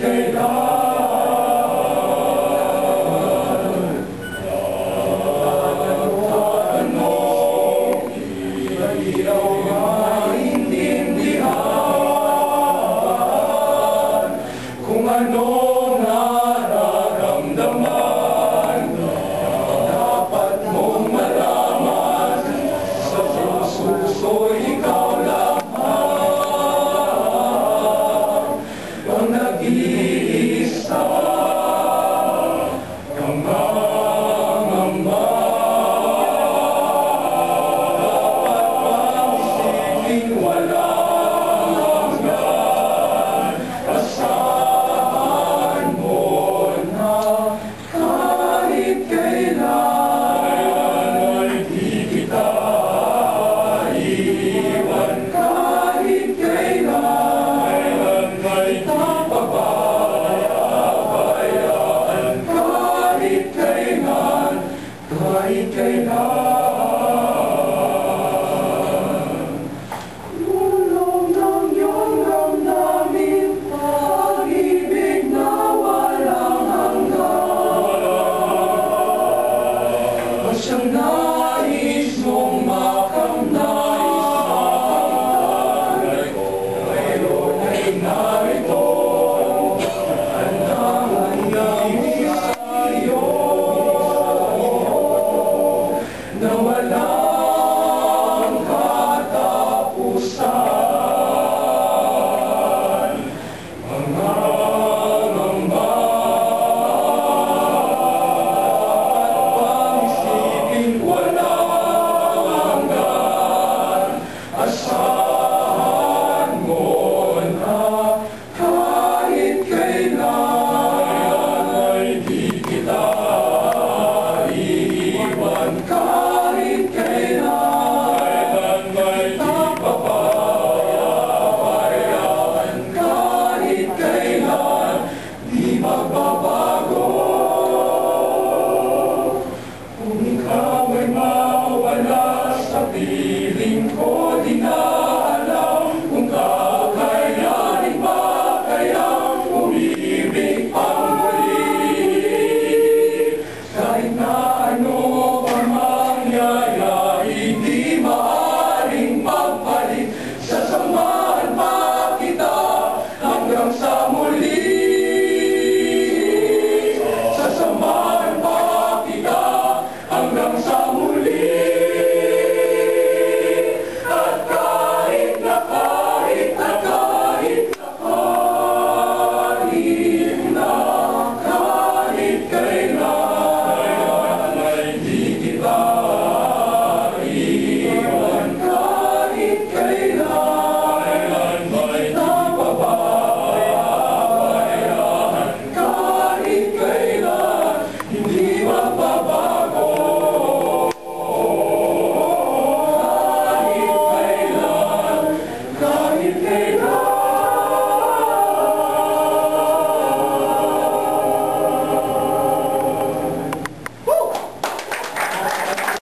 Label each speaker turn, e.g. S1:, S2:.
S1: Take off. Mangamba be.